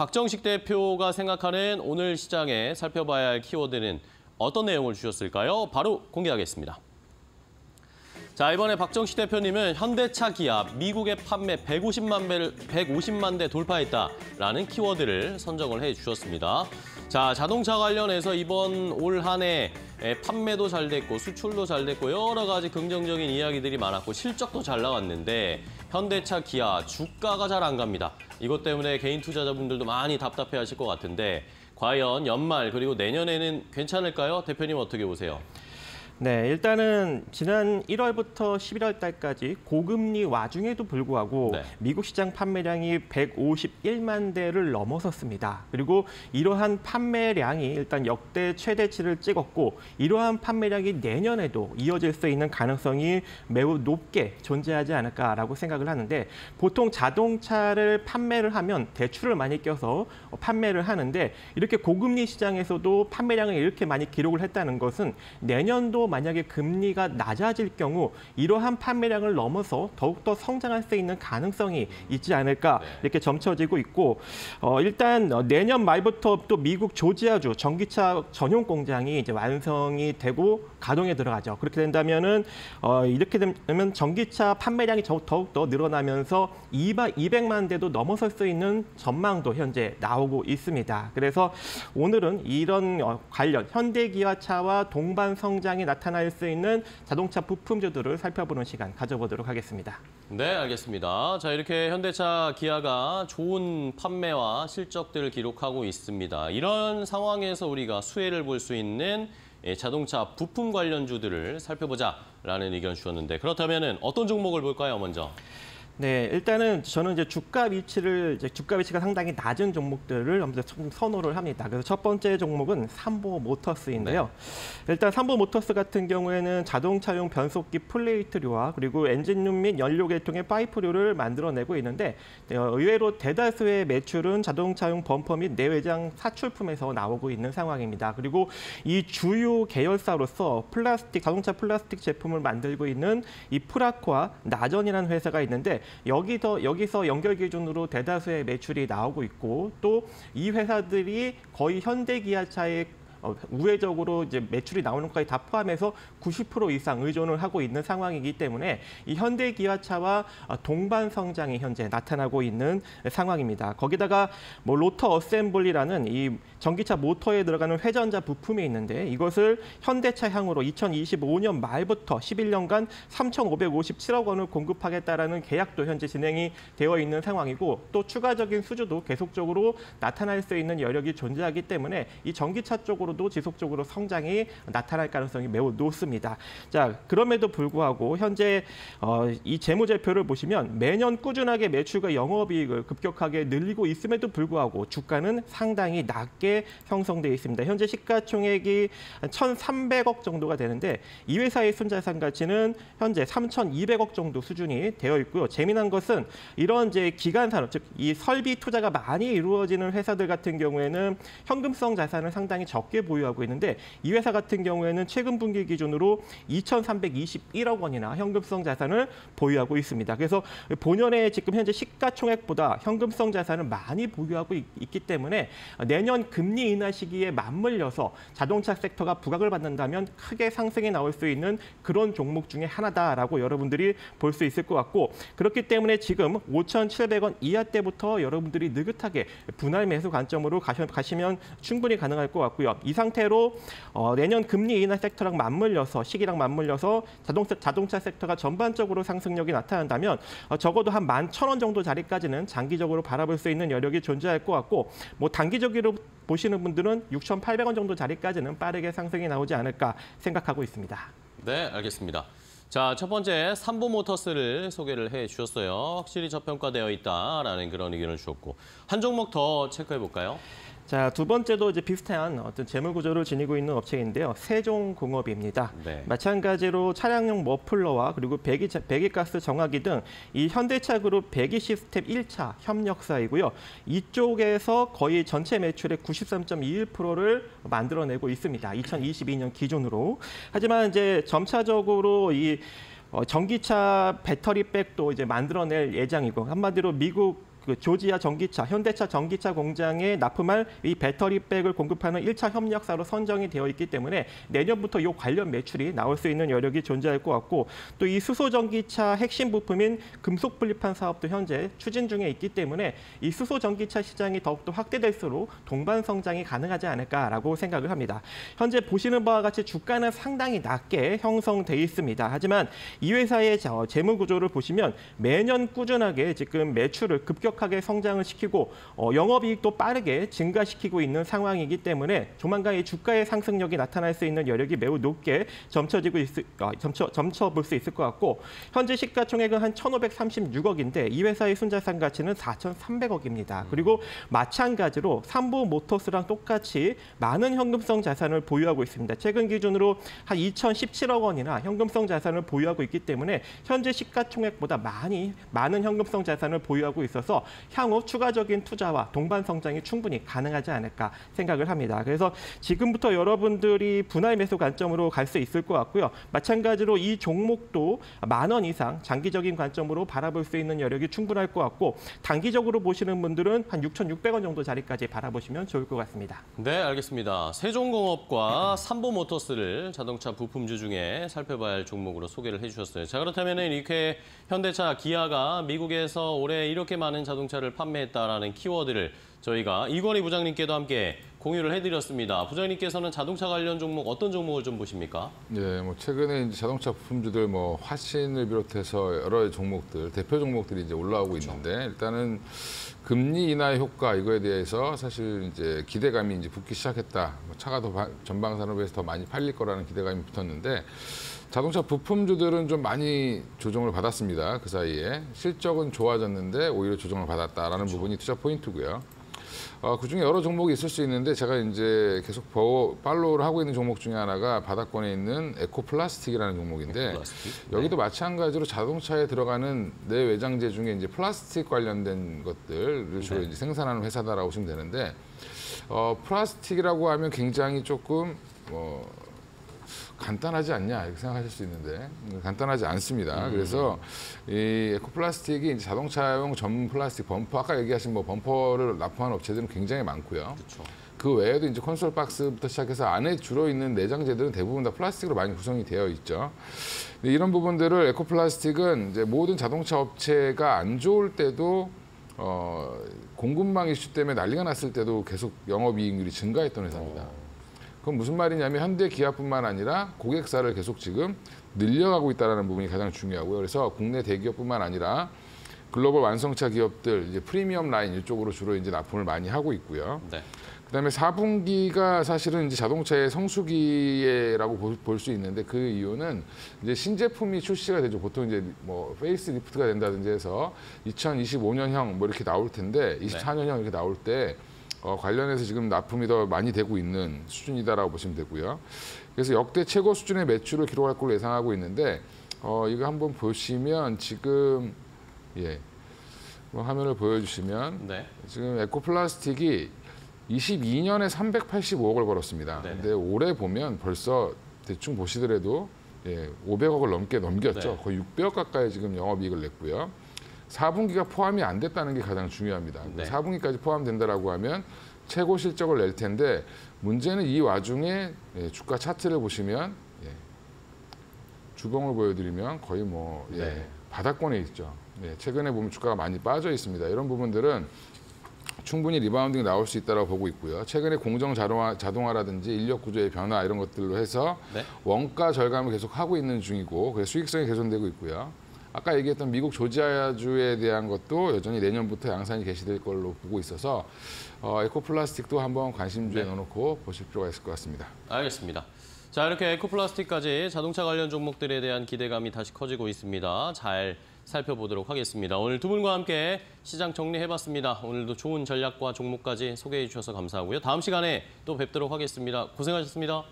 박정식 대표가 생각하는 오늘 시장에 살펴봐야 할 키워드는 어떤 내용을 주셨을까요? 바로 공개하겠습니다. 자, 이번에 박정식 대표님은 현대차 기아 미국의 판매 150만 배를 150만 대 돌파했다라는 키워드를 선정을 해 주셨습니다. 자, 자동차 관련해서 이번 올 한해 판매도 잘 됐고 수출도 잘 됐고 여러 가지 긍정적인 이야기들이 많았고 실적도 잘 나왔는데 현대차 기아 주가가 잘 안 갑니다. 이것 때문에 개인 투자자분들도 많이 답답해 하실 것 같은데 과연 연말 그리고 내년에는 괜찮을까요? 대표님 어떻게 보세요? 네, 일단은 지난 1월부터 11월 달까지 고금리 와중에도 불구하고 네. 미국 시장 판매량이 151만 대를 넘어섰습니다. 그리고 이러한 판매량이 일단 역대 최대치를 찍었고 이러한 판매량이 내년에도 이어질 수 있는 가능성이 매우 높게 존재하지 않을까라고 생각을 하는데 보통 자동차를 판매를 하면 대출을 많이 껴서 판매를 하는데 이렇게 고금리 시장에서도 판매량을 이렇게 많이 기록을 했다는 것은 내년도 만약에 금리가 낮아질 경우 이러한 판매량을 넘어서 더욱더 성장할 수 있는 가능성이 있지 않을까 이렇게 점쳐지고 있고 어, 일단 어, 내년 말부터 또 미국 조지아주 전기차 전용 공장이 이제 완성이 되고 가동에 들어가죠. 그렇게 된다면은 어, 이렇게 되면 전기차 판매량이 더욱 더 늘어나면서 200만 대도 넘어설 수 있는 전망도 현재 나오고 있습니다. 그래서 오늘은 이런 어, 관련 현대기아차와 동반 성장이 나타 날 수 있는 자동차 부품주들을 살펴보는 시간 가져보도록 하겠습니다. 네, 알겠습니다. 자, 이렇게 현대차 기아가 좋은 판매와 실적들을 기록하고 있습니다. 이런 상황에서 우리가 수혜를 볼 수 있는 예, 자동차 부품 관련주들을 살펴보자라는 의견 주셨는데 그렇다면 어떤 종목을 볼까요, 먼저? 네, 일단은 저는 이제 주가 위치를 이제 주가 위치가 상당히 낮은 종목들을 먼저 선호를 합니다. 그래서 첫 번째 종목은 삼보 모터스인데요. 네. 일단 삼보 모터스 같은 경우에는 자동차용 변속기 플레이트류와 그리고 엔진룸 및 연료 계통의 파이프류를 만들어내고 있는데 어, 의외로 대다수의 매출은 자동차용 범퍼 및 내외장 사출품에서 나오고 있는 상황입니다. 그리고 이 주요 계열사로서 플라스틱 자동차 플라스틱 제품을 만들고 있는 이 프라코와 나전이라는 회사가 있는데 여기서 여기서 연결 기준으로 대다수의 매출이 나오고 있고 또 이 회사들이 거의 현대기아차의 어, 우회적으로 이제 매출이 나오는 것까지 다 포함해서 90% 이상 의존을 하고 있는 상황이기 때문에 이 현대 기아차와 동반 성장이 현재 나타나고 있는 상황입니다. 거기다가 뭐 로터 어셈블리라는 이 전기차 모터에 들어가는 회전자 부품이 있는데 이것을 현대차향으로 2025년 말부터 11년간 3,557억 원을 공급하겠다라는 계약도 현재 진행이 되어 있는 상황이고 또 추가적인 수주도 계속적으로 나타날 수 있는 여력이 존재하기 때문에 이 전기차 쪽으로 앞으로도 지속적으로 성장이 나타날 가능성이 매우 높습니다. 자, 그럼에도 불구하고 현재 어, 이 재무제표를 보시면 매년 꾸준하게 매출과 영업이익을 급격하게 늘리고 있음에도 불구하고 주가는 상당히 낮게 형성되어 있습니다. 현재 시가총액이 1,300억 정도가 되는데 이 회사의 순자산 가치는 현재 3,200억 정도 수준이 되어 있고요. 재미난 것은 이런 이제 기간 산업, 즉 이 설비 투자가 많이 이루어지는 회사들 같은 경우에는 현금성 자산을 상당히 적게 크게 보유하고 있는데 이 회사 같은 경우에는 최근 분기 기준으로 2,321억 원이나 현금성 자산을 보유하고 있습니다. 그래서 본연의 지금 현재 시가총액보다 현금성 자산을 많이 보유하고 있, 기 때문에 내년 금리 인하 시기에 맞물려서 자동차 섹터가 부각을 받는다면 크게 상승이 나올 수 있는 그런 종목 중에 하나다라고 여러분들이 볼 수 있을 것 같고 그렇기 때문에 지금 5,700원 이하 때부터 여러분들이 느긋하게 분할 매수 관점으로 가시면 충분히 가능할 것 같고요. 이 상태로 어, 내년 금리 인하 섹터랑 맞물려서 시기랑 맞물려서 자동차 자동차 섹터가 전반적으로 상승력이 나타난다면 어, 적어도 한 만 천 원 정도 자리까지는 장기적으로 바라볼 수 있는 여력이 존재할 것 같고 뭐 단기적으로 보시는 분들은 6,800원 정도 자리까지는 빠르게 상승이 나오지 않을까 생각하고 있습니다. 네, 알겠습니다. 자, 첫 번째 삼보 모터스를 소개를 해 주셨어요. 확실히 저평가되어 있다라는 그런 의견을 주셨고 한 종목 더 체크해 볼까요? 자, 두 번째도 이제 비슷한 어떤 재무 구조를 지니고 있는 업체인데요. 세종공업입니다. 네. 마찬가지로 차량용 머플러와 그리고 배기, 배기가스 정화기 등 이 현대차 그룹 배기 시스템 1차 협력사이고요. 이쪽에서 거의 전체 매출의 93.21%를 만들어내고 있습니다. 2022년 기준으로. 하지만 이제 점차적으로 이 어, 전기차 배터리 백도 이제 만들어낼 예정이고 한마디로 미국 그 조지아 전기차, 현대차 전기차 공장에 납품할 이 배터리백을 공급하는 1차 협력사로 선정이 되어 있기 때문에 내년부터 이 관련 매출이 나올 수 있는 여력이 존재할 것 같고 또 이 수소 전기차 핵심 부품인 금속 분리판 사업도 현재 추진 중에 있기 때문에 이 수소 전기차 시장이 더욱더 확대될수록 동반 성장이 가능하지 않을까라고 생각을 합니다. 현재 보시는 바와 같이 주가는 상당히 낮게 형성돼 있습니다. 하지만 이 회사의 저 재무 구조를 보시면 매년 꾸준하게 지금 매출을 급격하게 성장을 시키고 어, 영업이익도 빠르게 증가시키고 있는 상황이기 때문에 조만간 이 주가의 상승력이 나타날 수 있는 여력이 매우 높게 점쳐지고 있을 어, 점쳐 점쳐 볼 수 있을 것 같고 현재 시가총액은 한 1,536억인데 이 회사의 순자산 가치는 4,300억입니다. 그리고 마찬가지로 삼부 모터스랑 똑같이 많은 현금성 자산을 보유하고 있습니다. 최근 기준으로 한 2,017억 원이나 현금성 자산을 보유하고 있기 때문에 현재 시가총액보다 많이 많은 현금성 자산을 보유하고 있어서 향후 추가적인 투자와 동반 성장이 충분히 가능하지 않을까 생각을 합니다. 그래서 지금부터 여러분들이 분할 매수 관점으로 갈 수 있을 것 같고요. 마찬가지로 이 종목도 만 원 이상 장기적인 관점으로 바라볼 수 있는 여력이 충분할 것 같고 단기적으로 보시는 분들은 한 6,600원 정도 자리까지 바라보시면 좋을 것 같습니다. 네, 알겠습니다. 세종공업과 삼보모터스를 자동차 부품주 중에 살펴봐야 할 종목으로 소개를 해주셨어요. 자, 그렇다면 이렇게 현대차, 기아가 미국에서 올해 이렇게 많은 자동차를 판매했다라는 키워드를 저희가 이건희 부장님께도 함께 공유를 해드렸습니다. 부장님께서는 자동차 관련 종목 어떤 종목을 좀 보십니까? 예, 뭐 최근에 이제 자동차 부품주들 뭐 화신을 비롯해서 여러 종목들 대표 종목들이 이제 올라오고 있는데 일단은 금리 인하 효과 이거에 대해서 사실 이제 기대감이 이제 붙기 시작했다. 뭐 차가 더 바- 전방 산업에서 더 많이 팔릴 거라는 기대감이 붙었는데 자동차 부품주들은 좀 많이 조정을 받았습니다. 그 사이에 실적은 좋아졌는데 오히려 조정을 받았다라는 부분이 투자 포인트고요. 어, 그중에 여러 종목이 있을 수 있는데 제가 이제 계속 버, follow를 하고 있는 종목 중에 하나가 바닥권에 있는 에코플라스틱이라는 종목인데 플라스틱. 여기도 마찬가지로 자동차에 들어가는 내외장재 중에 이제 플라스틱 관련된 것들을 주로 네. 이제 생산하는 회사다라고 보시면 되는데 어, 플라스틱이라고 하면 굉장히 조금 어, 간단하지 않냐 이렇게 생각하실 수 있는데 음, 간단하지 않습니다. 그래서 이 에코플라스틱이 자동차용 전문 플라스틱 범퍼 아까 얘기하신 뭐 범퍼를 납품하는 업체들은 굉장히 많고요. 그렇죠. 그 외에도 이제 콘솔 박스부터 시작해서 안에 주로 있는 내장재들은 대부분 다 플라스틱으로 많이 구성이 되어 있죠. 이런 부분들을 에코플라스틱은 이제 모든 자동차 업체가 안 좋을 때도 어, 공급망 이슈 때문에 난리가 났을 때도 계속 영업이익률이 증가했던 회사입니다. 그건 무슨 말이냐면 현대 기아뿐만 아니라 고객사를 계속 지금 늘려가고 있다는 부분이 가장 중요하고요. 그래서 국내 대기업뿐만 아니라 글로벌 완성차 기업들 이제 프리미엄 라인 이쪽으로 주로 이제 납품을 많이 하고 있고요. 네. 그다음에 4분기가 사실은 이제 자동차의 성수기라고 볼 수 있는데 그 이유는 이제 신제품이 출시가 되죠. 보통 이제 뭐 facelift가 된다든지 해서 2025년형 뭐 이렇게 나올 텐데 24년형 이렇게 나올 때 어, 관련해서 지금 납품이 더 많이 되고 있는 수준이다라고 보시면 되고요. 그래서 역대 최고 수준의 매출을 기록할 걸로 예상하고 있는데 어, 이거 한번 보시면 지금 예. 뭐 화면을 보여주시면 네. 지금 에코플라스틱이 22년에 385억을 벌었습니다. 네네. 근데 올해 보면 벌써 대충 보시더라도 예, 500억을 넘게 넘겼죠. 네. 거의 600억 가까이 지금 영업이익을 냈고요. 4분기가 포함이 안 됐다는 게 가장 중요합니다. 네. 4분기까지 포함된다라고 하면 최고 실적을 낼 텐데 문제는 이 와중에 예, 주가 차트를 보시면 예, 주봉을 보여드리면 거의 뭐 예, 네. 바닥권에 있죠. 예, 최근에 보면 주가가 많이 빠져 있습니다. 이런 부분들은 충분히 rebounding 나올 수 있다고 보고 있고요. 최근에 공정 자동화, 자동화라든지 인력 구조의 변화 이런 것들로 해서 네. 원가 절감을 계속 하고 있는 중이고 수익성이 개선되고 있고요. 아까 얘기했던 미국 조지아주에 대한 것도 여전히 내년부터 양산이 개시될 걸로 보고 있어서 어, 에코플라스틱도 한번 관심주에 네. 넣어놓고 보실 필요가 있을 것 같습니다. 알겠습니다. 자, 이렇게 에코플라스틱까지 자동차 관련 종목들에 대한 기대감이 다시 커지고 있습니다. 잘 살펴보도록 하겠습니다. 오늘 두 분과 함께 시장 정리해봤습니다. 오늘도 좋은 전략과 종목까지 소개해 주셔서 감사하고요. 다음 시간에 또 뵙도록 하겠습니다. 고생하셨습니다.